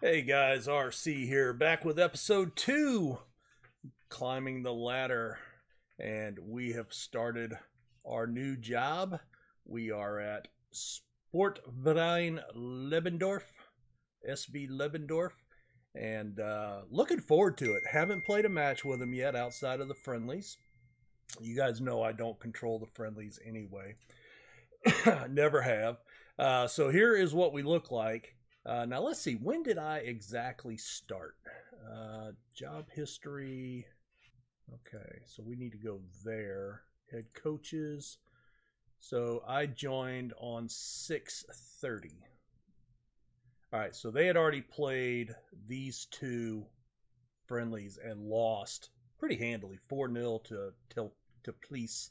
Hey guys, RC here, back with episode two, climbing the ladder, and we have started our new job. We are at Sportverein Leobendorf, SV Leobendorf, and uh, looking forward to it. Haven't played a match with them yet outside of the friendlies. You guys know I don't control the friendlies anyway. Never have. Uh, so here is what we look like. Uh, now let's see. When did I exactly start? Uh, job history. Okay, so we need to go there. Head coaches. So I joined on 6:30. All right, so they had already played these two friendlies and lost pretty handily, 4-0 to to, to Police.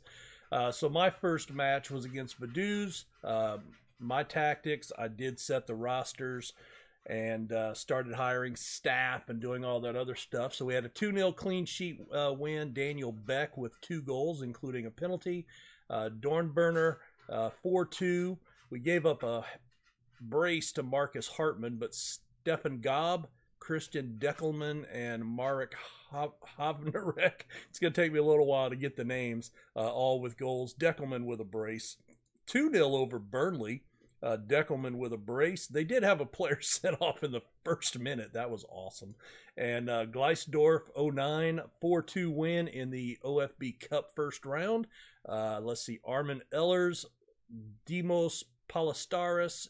Uh, so my first match was against Baduz. Um, my tactics, I did set the rosters and uh, started hiring staff and doing all that other stuff. So we had a 2 0 clean sheet uh, win. Daniel Beck with two goals, including a penalty. Uh, Dornburner, 4 2. We gave up a brace to Marcus Hartman, but Stefan Gobb, Christian Deckelman, and Marek Havnarek. It's going to take me a little while to get the names, uh, all with goals. Deckelman with a brace. 2 0 over Burnley. Uh, Deckelman with a brace. They did have a player sent off in the first minute. That was awesome. And uh, Gleisdorf 09 4 2 win in the OFB Cup first round. Uh, let's see. Armin Ellers, Demos Palastaris,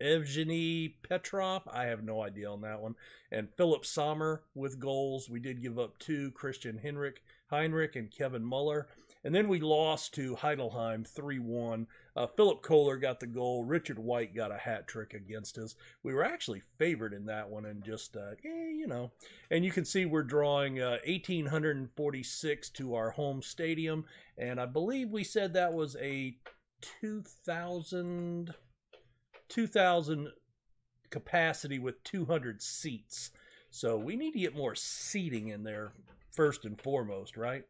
Evgeny Petrov. I have no idea on that one. And Philip Sommer with goals. We did give up two Christian Henrik, Heinrich and Kevin Muller. And then we lost to Heidelheim 3 1. Uh, Philip Kohler got the goal. Richard White got a hat trick against us. We were actually favored in that one and just, uh, eh, you know. And you can see we're drawing uh, 1,846 to our home stadium. And I believe we said that was a 2,000. 2,000 capacity with 200 seats. So we need to get more seating in there first and foremost, right?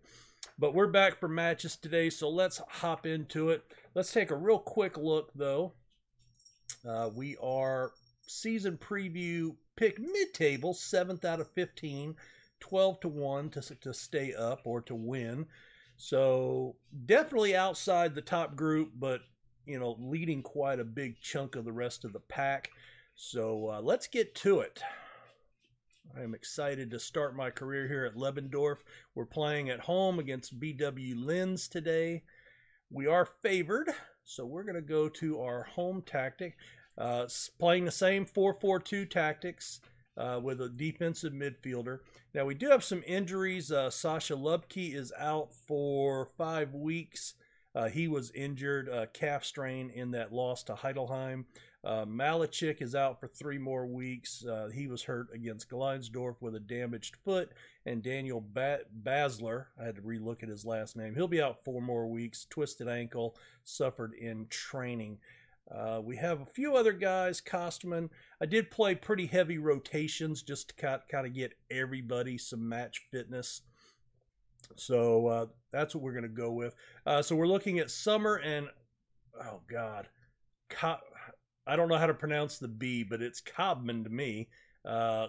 But we're back for matches today, so let's hop into it. Let's take a real quick look, though. Uh, we are season preview pick mid table, seventh out of 15, 12 to 1 to, to stay up or to win. So definitely outside the top group, but you know, leading quite a big chunk of the rest of the pack. So uh, let's get to it. I am excited to start my career here at Leobendorf. We're playing at home against BW Linz today. We are favored, so we're going to go to our home tactic, uh, playing the same 4-4-2 tactics uh, with a defensive midfielder. Now we do have some injuries. Uh, Sasha Lubke is out for five weeks. Uh, he was injured, uh, calf strain in that loss to Heidelheim. Uh, Malachik is out for three more weeks. Uh, he was hurt against Gleisdorf with a damaged foot. And Daniel ba- Basler, I had to relook at his last name, he'll be out four more weeks. Twisted ankle, suffered in training. Uh, we have a few other guys. Kostman. I did play pretty heavy rotations just to kind of get everybody some match fitness. So uh, that's what we're going to go with. Uh, so we're looking at Sommer and oh god, Co- I don't know how to pronounce the B, but it's Cobman to me. Uh,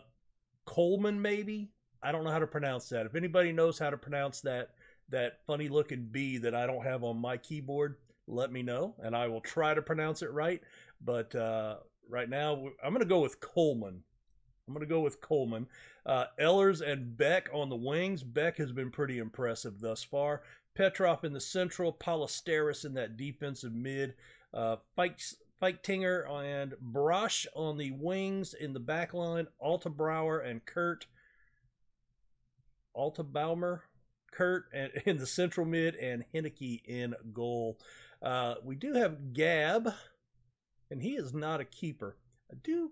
Coleman maybe. I don't know how to pronounce that. If anybody knows how to pronounce that that funny looking B that I don't have on my keyboard, let me know, and I will try to pronounce it right. But uh, right now, I'm going to go with Coleman. I'm going to go with Coleman. Uh, Ellers and Beck on the wings. Beck has been pretty impressive thus far. Petrov in the central, Palasteris in that defensive mid. Uh, Fiketinger and Brosh on the wings in the back line. Altabauer and Kurt. Altabaumer, Kurt and in the central mid, and Henneke in goal. Uh, we do have Gab, and he is not a keeper. I do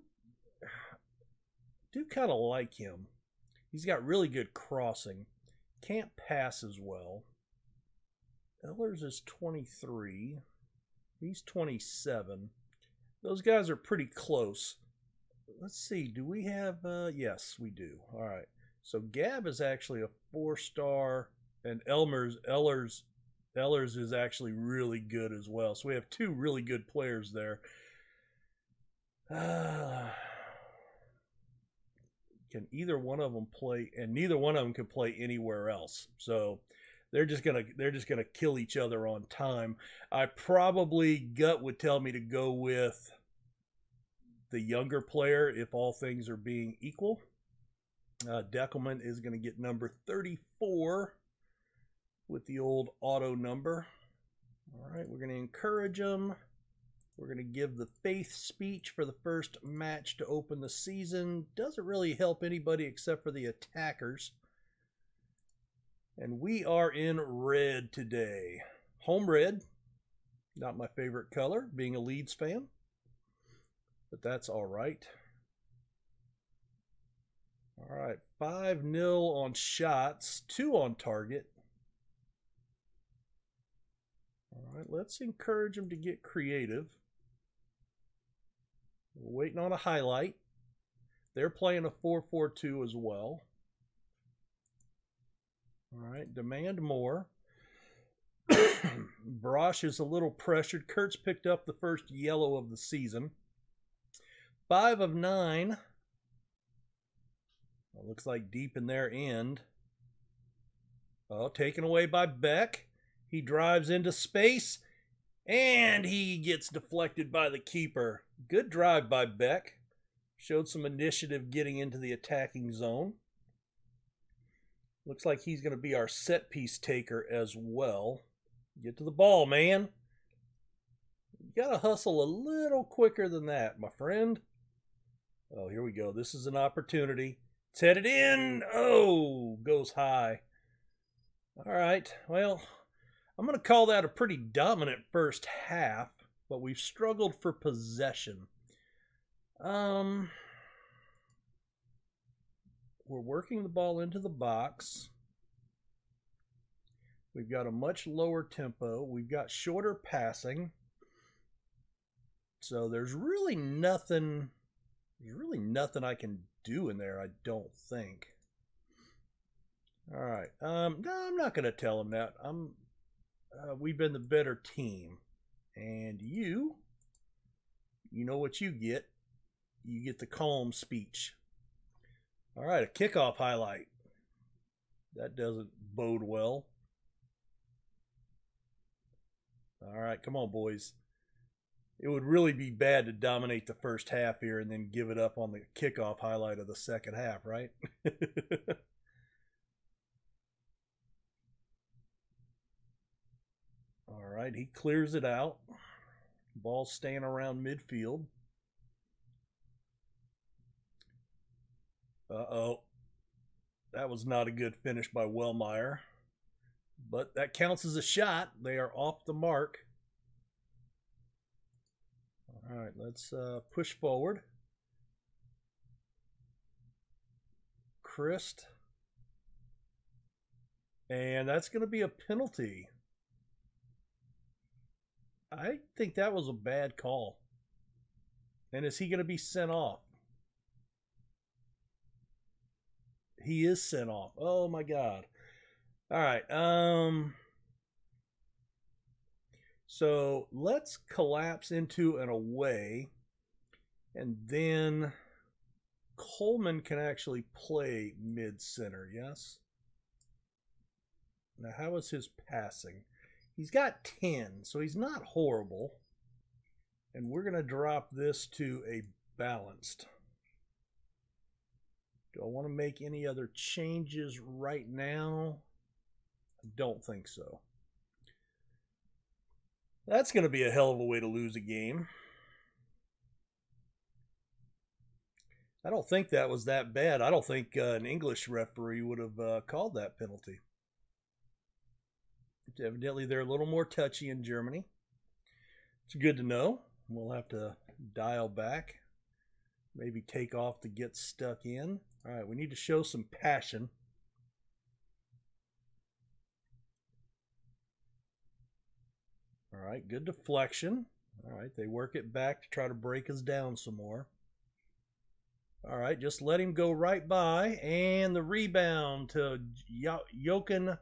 do kind of like him. He's got really good crossing. Can't pass as well. Ellers is 23. He's 27. Those guys are pretty close. Let's see. Do we have? Uh, yes, we do. All right. So Gab is actually a four star, and Elmer's Ellers Ellers is actually really good as well. So we have two really good players there. Uh, can either one of them play? And neither one of them can play anywhere else. So they're just gonna they're just gonna kill each other on time. I probably gut would tell me to go with the younger player if all things are being equal. Uh, Deckelman is going to get number 34 with the old auto number. All right, we're going to encourage them. We're going to give the faith speech for the first match to open the season. Doesn't really help anybody except for the attackers. And we are in red today. Home red. Not my favorite color, being a Leeds fan. But that's all right. All right, 5 0 on shots, 2 on target. All right, let's encourage them to get creative. We're waiting on a highlight. They're playing a 4 4 2 as well. All right, demand more. Brosh is a little pressured. Kurtz picked up the first yellow of the season. Five of nine. It looks like deep in their end. Oh, taken away by Beck. He drives into space and he gets deflected by the keeper. Good drive by Beck. Showed some initiative getting into the attacking zone. Looks like he's going to be our set piece taker as well. Get to the ball, man. You got to hustle a little quicker than that, my friend. Oh, here we go. This is an opportunity. It's headed in. Oh, goes high. All right. Well, I'm going to call that a pretty dominant first half, but we've struggled for possession. Um, we're working the ball into the box. We've got a much lower tempo. We've got shorter passing. So there's really nothing there's really nothing I can do in there, I don't think. All right. Um, no, I'm not going to tell him that. I'm. Uh, we've been the better team, and you. You know what you get. You get the calm speech. All right, a kickoff highlight. That doesn't bode well. All right, come on, boys it would really be bad to dominate the first half here and then give it up on the kickoff highlight of the second half, right? All right, he clears it out. Ball staying around midfield. Uh-oh. That was not a good finish by Wellmeyer. But that counts as a shot. They are off the mark. All right, let's uh, push forward. Christ. And that's going to be a penalty. I think that was a bad call. And is he going to be sent off? He is sent off. Oh my god. All right. Um so let's collapse into an away, and then Coleman can actually play mid center, yes? Now, how is his passing? He's got 10, so he's not horrible. And we're going to drop this to a balanced. Do I want to make any other changes right now? I don't think so. That's going to be a hell of a way to lose a game. I don't think that was that bad. I don't think uh, an English referee would have uh, called that penalty. Evidently, they're a little more touchy in Germany. It's good to know. We'll have to dial back, maybe take off to get stuck in. All right, we need to show some passion. All right, good deflection. All right, they work it back to try to break us down some more. All right, just let him go right by. And the rebound to Jochen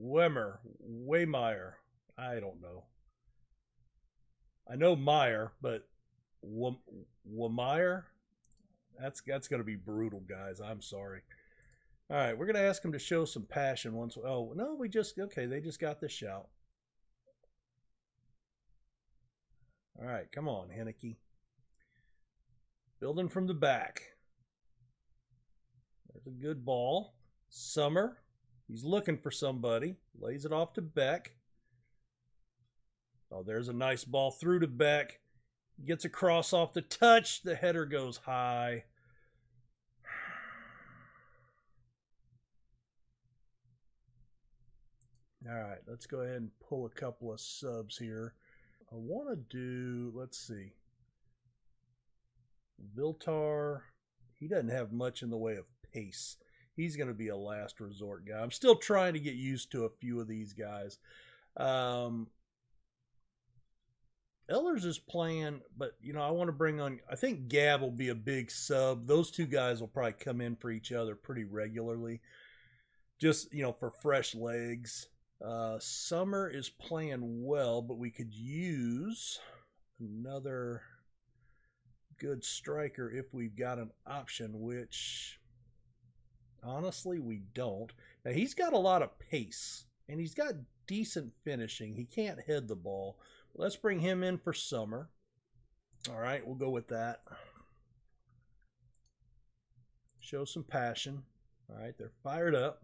Wemmer, Waymeyer. I don't know. I know Meyer, but Waymeyer. That's that's gonna be brutal, guys. I'm sorry. All right, we're gonna ask them to show some passion once. Oh no, we just okay. They just got the shout. All right, come on, Henneke. Building from the back. There's a good ball. Sommer. He's looking for somebody. Lays it off to Beck. Oh, there's a nice ball through to Beck. Gets across off the touch. The header goes high. All right, let's go ahead and pull a couple of subs here. I want to do, let's see. Viltar, he doesn't have much in the way of pace. He's going to be a last resort guy. I'm still trying to get used to a few of these guys. Um, Ellers is playing, but you know, I want to bring on. I think Gav will be a big sub. Those two guys will probably come in for each other pretty regularly, just you know, for fresh legs. Uh, Sommer is playing well, but we could use another good striker if we've got an option, which honestly we don't. Now he's got a lot of pace and he's got decent finishing. He can't head the ball. Let's bring him in for Sommer. All right, we'll go with that. Show some passion. All right, they're fired up.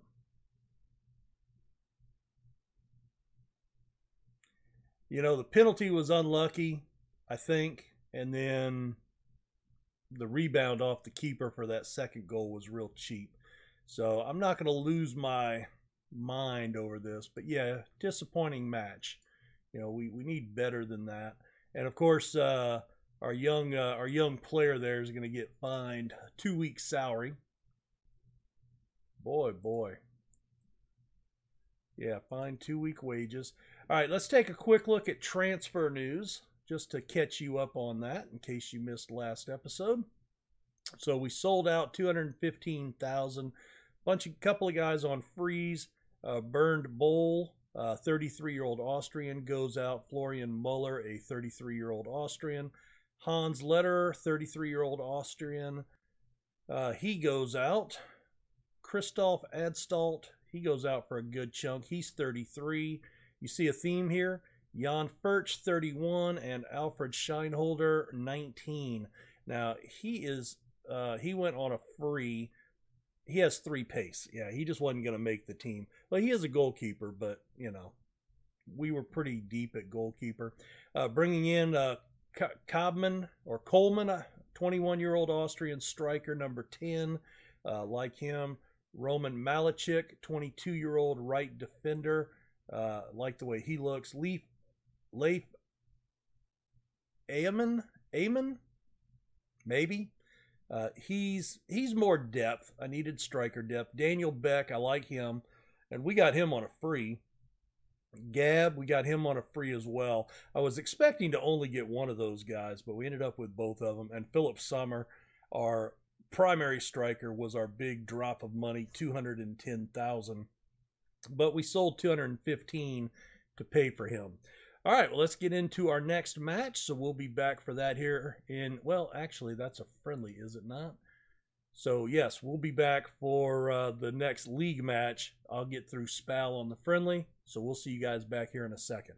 you know, the penalty was unlucky, I think, and then the rebound off the keeper for that second goal was real cheap. So I'm not going to lose my mind over this, but yeah, disappointing match. You know, we, we need better than that. And of course, uh, our young uh, our young player there is going to get fined two weeks salary. Boy, boy. Yeah, fine two week wages. All right, let's take a quick look at transfer news just to catch you up on that in case you missed last episode. So we sold out 215,000. Bunch of couple of guys on freeze. Uh, Bernd Boll, 33 year old Austrian, goes out. Florian Muller, a 33 year old Austrian. Hans Lederer, 33 year old Austrian. Uh, he goes out. Christoph Adstalt, he goes out for a good chunk. He's 33. You see a theme here? Jan Furch, 31, and Alfred Scheinholder, 19. Now, he is, uh, he went on a free. He has three pace. Yeah, he just wasn't going to make the team. Well, he is a goalkeeper, but, you know, we were pretty deep at goalkeeper. Uh, bringing in uh, Kobman or Coleman, a 21 year old Austrian striker, number 10. Uh, like him, Roman Malachik, 22 year old right defender. Uh, like the way he looks. Leaf, Leif, Amon, Amon, maybe. Uh, he's he's more depth. I needed striker depth. Daniel Beck, I like him, and we got him on a free. Gab, we got him on a free as well. I was expecting to only get one of those guys, but we ended up with both of them. And Philip Sommer, our primary striker, was our big drop of money, two hundred and ten thousand but we sold 215 to pay for him. All right, well, let's get into our next match. So we'll be back for that here in, well, actually, that's a friendly, is it not? So, yes, we'll be back for uh, the next league match. I'll get through Spal on the friendly. So we'll see you guys back here in a second.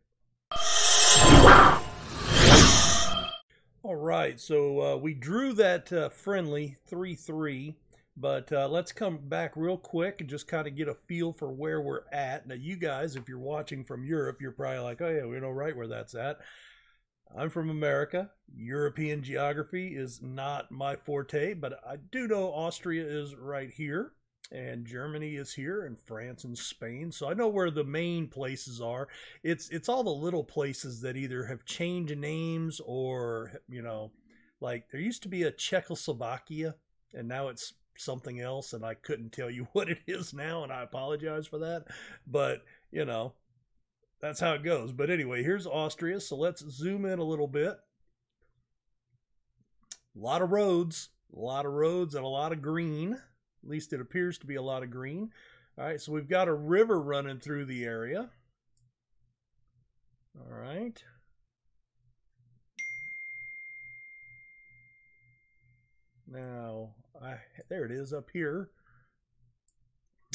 All right, so uh, we drew that uh, friendly 3 3. But uh, let's come back real quick and just kind of get a feel for where we're at. Now, you guys, if you're watching from Europe, you're probably like, oh, yeah, we know right where that's at. I'm from America. European geography is not my forte, but I do know Austria is right here, and Germany is here, and France and Spain. So I know where the main places are. It's it's all the little places that either have changed names or you know, like there used to be a Czechoslovakia, and now it's something else and I couldn't tell you what it is now and I apologize for that. But, you know, that's how it goes. But anyway, here's Austria. So let's zoom in a little bit. A lot of roads, a lot of roads and a lot of green. At least it appears to be a lot of green. All right, so we've got a river running through the area. All right. Now, I there it is up here.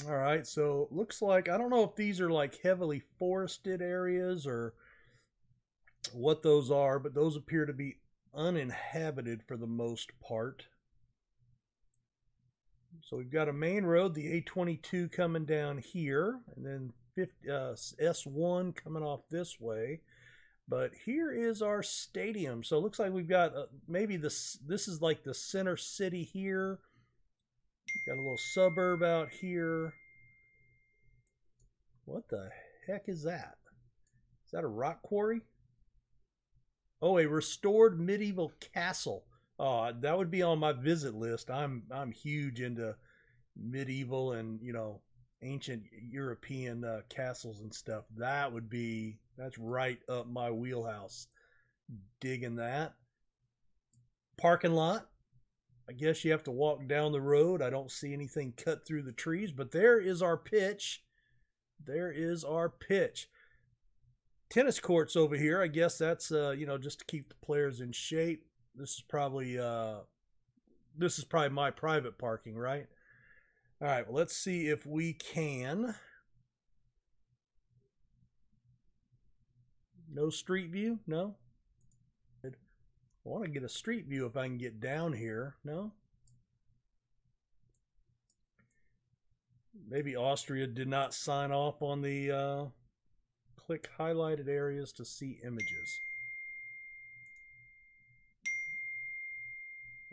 All right, so looks like I don't know if these are like heavily forested areas or what those are, but those appear to be uninhabited for the most part. So we've got a main road, the A22 coming down here, and then 50, uh, S1 coming off this way. But here is our stadium. So it looks like we've got uh, maybe this. This is like the center city here. Got a little suburb out here. What the heck is that? Is that a rock quarry? Oh, a restored medieval castle. Oh, that would be on my visit list. I'm I'm huge into medieval and you know ancient European uh, castles and stuff. That would be that's right up my wheelhouse. Digging that. Parking lot. I guess you have to walk down the road. I don't see anything cut through the trees, but there is our pitch. There is our pitch. Tennis courts over here. I guess that's uh, you know just to keep the players in shape. This is probably uh, this is probably my private parking, right? All right, well, let's see if we can. No street view? No? I want to get a street view if I can get down here. No? Maybe Austria did not sign off on the uh, click highlighted areas to see images.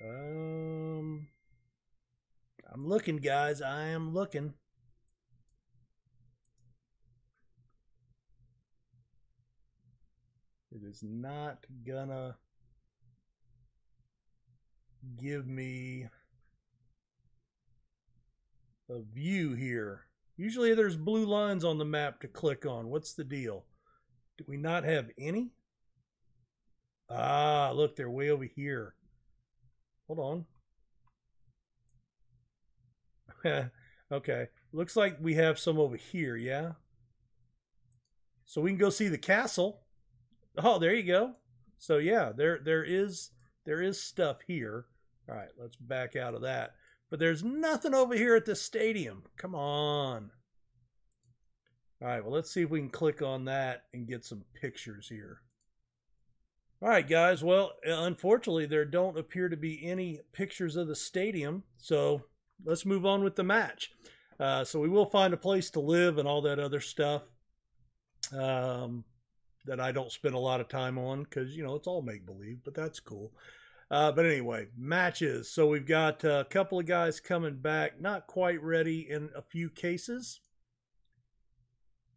Um, I'm looking, guys. I am looking. It is not gonna give me a view here. Usually there's blue lines on the map to click on. What's the deal? Do we not have any? Ah, look, they're way over here. Hold on. okay. Looks like we have some over here, yeah? So we can go see the castle. Oh, there you go. So yeah, there there is there is stuff here. All right, let's back out of that. But there's nothing over here at the stadium. Come on. All right, well, let's see if we can click on that and get some pictures here. All right, guys. Well, unfortunately, there don't appear to be any pictures of the stadium. So let's move on with the match. Uh, so we will find a place to live and all that other stuff um, that I don't spend a lot of time on because, you know, it's all make believe, but that's cool. Uh, but anyway, matches. So we've got a couple of guys coming back, not quite ready in a few cases.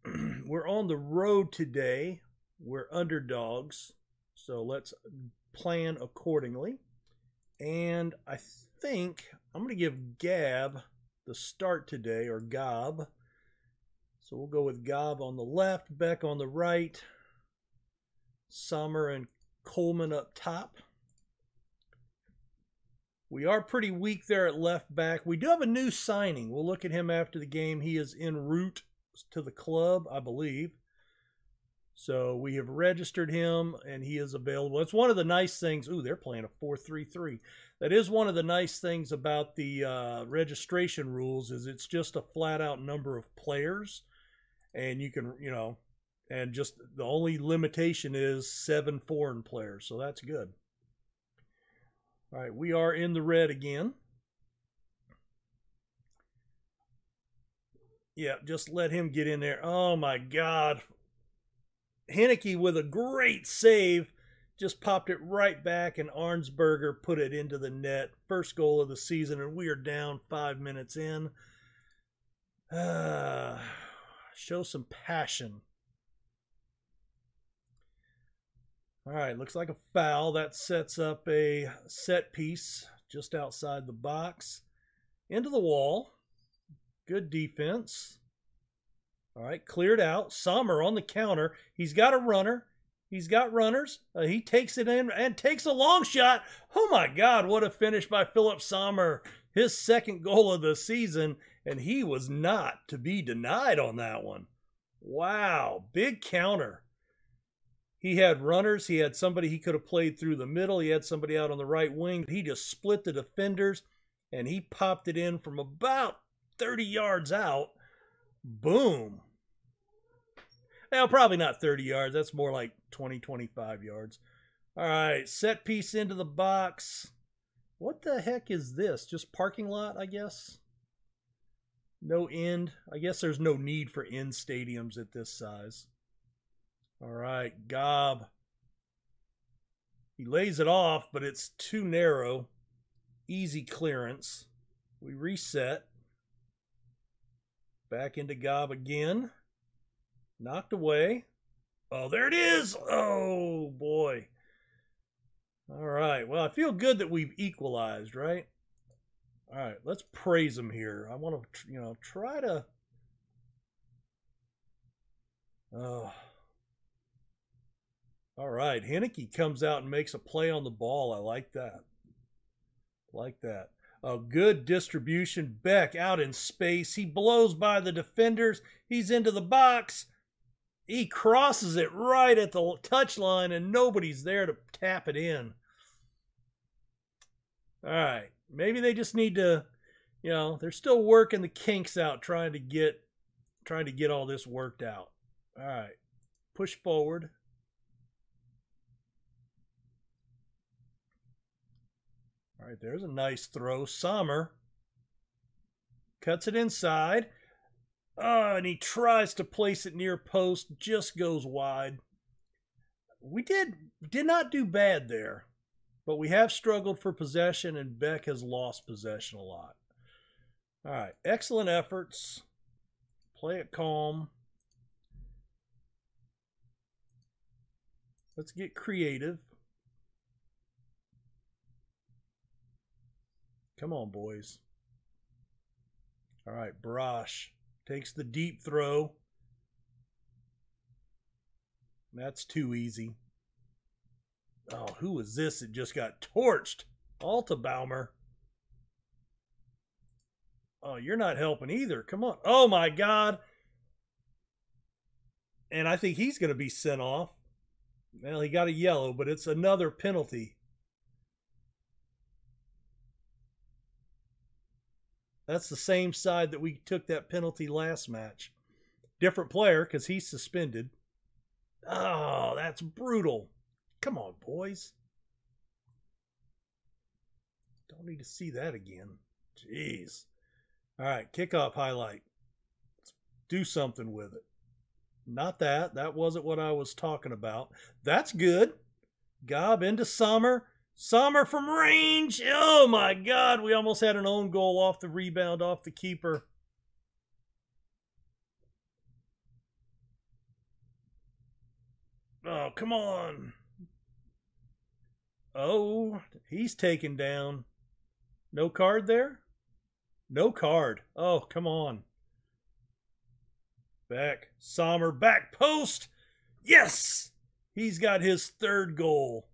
We're on the road today. We're underdogs. So let's plan accordingly. And I think I'm going to give Gab the start today, or Gob. So we'll go with Gob on the left, Beck on the right, Sommer and Coleman up top. We are pretty weak there at left back. We do have a new signing. We'll look at him after the game. He is en route to the club, I believe. So we have registered him and he is available. It's one of the nice things. Ooh, they're playing a 4-3-3. That is one of the nice things about the uh, registration rules is it's just a flat out number of players and you can, you know, and just the only limitation is seven foreign players. So that's good. All right, we are in the red again. Yeah, just let him get in there. Oh my God. Henneke with a great save just popped it right back, and Arnsberger put it into the net. First goal of the season, and we are down five minutes in. Uh, show some passion. All right, looks like a foul. That sets up a set piece just outside the box. Into the wall. Good defense. All right, cleared out. Sommer on the counter. He's got a runner. He's got runners. Uh, he takes it in and takes a long shot. Oh my God, what a finish by Philip Sommer. His second goal of the season. And he was not to be denied on that one. Wow, big counter. He had runners. He had somebody he could have played through the middle. He had somebody out on the right wing. He just split the defenders and he popped it in from about 30 yards out. Boom. Well, probably not 30 yards. That's more like 20, 25 yards. All right, set piece into the box. What the heck is this? Just parking lot, I guess? No end. I guess there's no need for end stadiums at this size. All right, Gob. He lays it off, but it's too narrow. Easy clearance. We reset. Back into Gob again. Knocked away. Oh, there it is. Oh, boy. All right. Well, I feel good that we've equalized, right? All right. Let's praise him here. I want to, you know, try to. Oh. All right. Henneke comes out and makes a play on the ball. I like that. Like that. A good distribution. Beck out in space. He blows by the defenders. He's into the box. He crosses it right at the touch line, and nobody's there to tap it in. All right. Maybe they just need to, you know, they're still working the kinks out, trying to get trying to get all this worked out. All right. Push forward. All right, there's a nice throw. Sommer cuts it inside. Oh, and he tries to place it near post, just goes wide. We did did not do bad there, but we have struggled for possession, and Beck has lost possession a lot. All right, excellent efforts. Play it calm. Let's get creative. Come on, boys. All right, Barash takes the deep throw. That's too easy. Oh, who was this that just got torched? Altabaumer. Oh, you're not helping either. Come on. Oh, my God. And I think he's going to be sent off. Well, he got a yellow, but it's another penalty. That's the same side that we took that penalty last match. Different player because he's suspended. Oh, that's brutal. Come on, boys. Don't need to see that again. Jeez. All right, kickoff highlight. Let's do something with it. Not that. That wasn't what I was talking about. That's good. Gob into Sommer. Sommer from range. Oh my God. We almost had an own goal off the rebound, off the keeper. Oh, come on. Oh, he's taken down. No card there? No card. Oh, come on. Back. Sommer back post. Yes! He's got his third goal.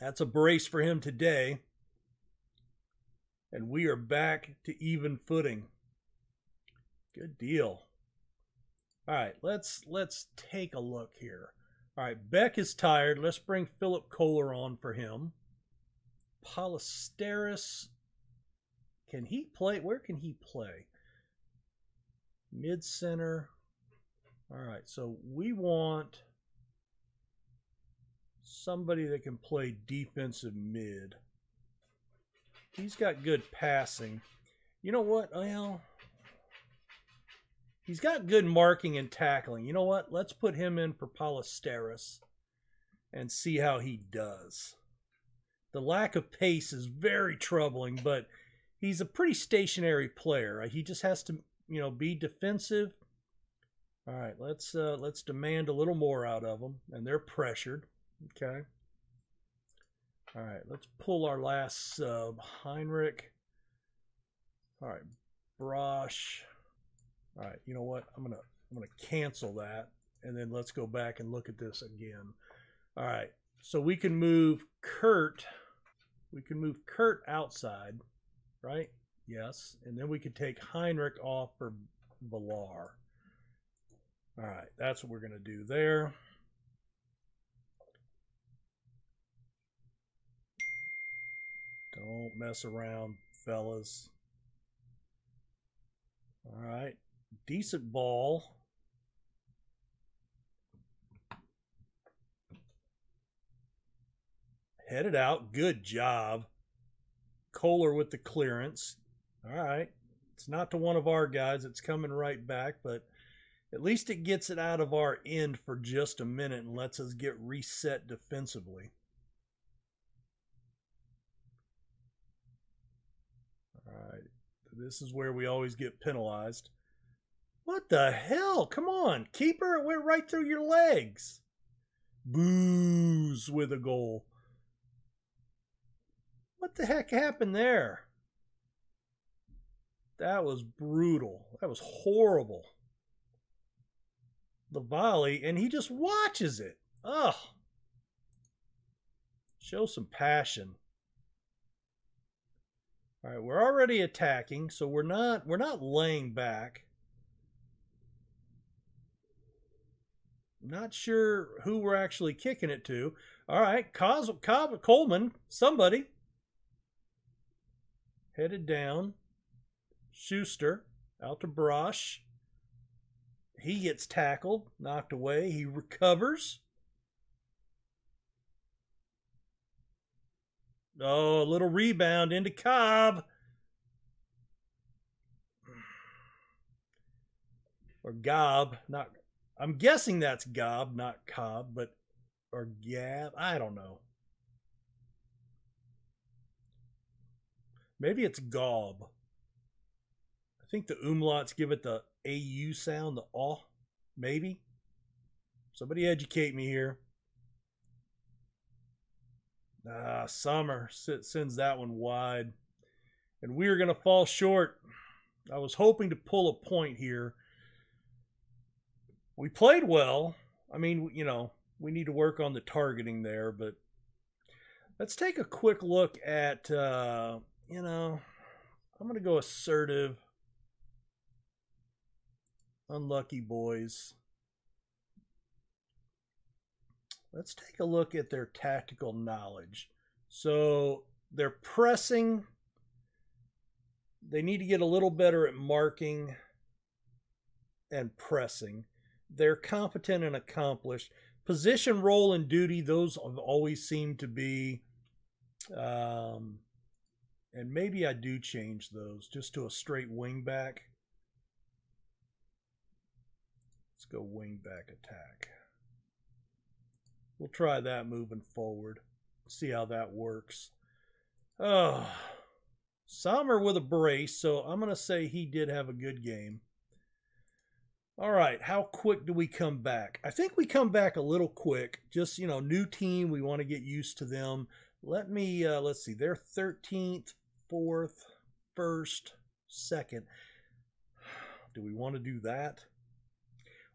That's a brace for him today. And we are back to even footing. Good deal. All right, let's let's take a look here. All right, Beck is tired. Let's bring Philip Kohler on for him. Ballesteros, can he play? Where can he play? Mid center. All right, so we want somebody that can play defensive mid. He's got good passing. You know what? Well, he's got good marking and tackling. You know what? Let's put him in for Ballesteros and see how he does. The lack of pace is very troubling, but he's a pretty stationary player. He just has to, you know, be defensive. All right, let's uh, let's demand a little more out of them, and they're pressured. Okay. All right, let's pull our last sub. Heinrich. All right, Brosh. All right, you know what? I'm gonna I'm gonna cancel that, and then let's go back and look at this again. All right, so we can move Kurt. We can move Kurt outside, right? Yes. And then we could take Heinrich off for Villar. All right, that's what we're to do there. Don't mess around, fellas. All right, decent ball. Headed out. Good job. Kohler with the clearance. All right. It's not to one of our guys. It's coming right back, but at least it gets it out of our end for just a minute and lets us get reset defensively. Right. This is where we always get penalized. What the hell? Come on. Keeper, it went right through your legs. Booze with a goal. What the heck happened there? That was brutal. That was horrible. The volley, and he just watches it. Ugh. Show some passion. All right, we're already attacking, so we're not we're not laying back. Not sure who we're actually kicking it to. All right, Cos- Cobb, Coleman, somebody headed down. Schuster out to Brosh. He gets tackled, knocked away. He recovers. Oh, a little rebound into Cobb. Or Gob, not I'm guessing that's Gob, not Cobb, but or Gab. I don't know. Maybe it's Gob. I think the umlauts give it the AU sound, the aw, maybe. Somebody educate me here. Ah, Sommer sends that one wide. And we are going to fall short. I was hoping to pull a point here. We played well. I mean, you know, we need to work on the targeting there, but let's take a quick look at uh, you know, I'm going to go assertive. Unlucky boys. Let's take a look at their tactical knowledge. So they're pressing. They need to get a little better at marking and pressing. They're competent and accomplished. Position, role, and duty, those have always seemed to be um, and maybe I do change those just to a straight wing back. Let's go wing back attack. We'll try that moving forward. See how that works. Oh, Sommer with a brace, so I'm going to say he did have a good game. All right, how quick do we come back? I think we come back a little quick. Just, you know, new team, we want to get used to them. Let me, uh, let's see, they're 13th, fourth, first, second. Do we want to do that?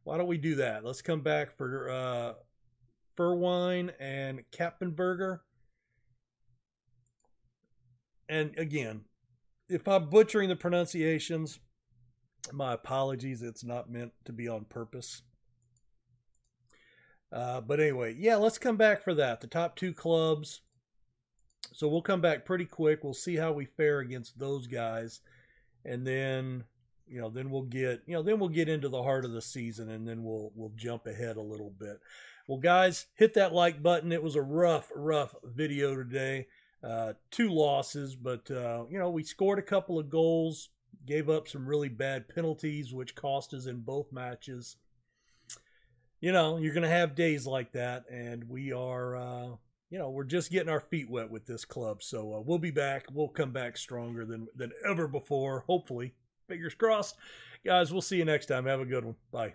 Why don't we do that? Let's come back for uh, Furwine and Kappenberger. And again, if I'm butchering the pronunciations, my apologies. It's not meant to be on purpose. Uh, but anyway, yeah, let's come back for that. The top two clubs so we'll come back pretty quick. We'll see how we fare against those guys, and then you know then we'll get you know then we'll get into the heart of the season, and then we'll we'll jump ahead a little bit. Well, guys, hit that like button. It was a rough, rough video today. Uh, two losses, but uh, you know we scored a couple of goals, gave up some really bad penalties, which cost us in both matches. You know you're going to have days like that, and we are. Uh, you know, we're just getting our feet wet with this club. So uh, we'll be back. We'll come back stronger than than ever before. Hopefully, fingers crossed, guys. We'll see you next time. Have a good one. Bye.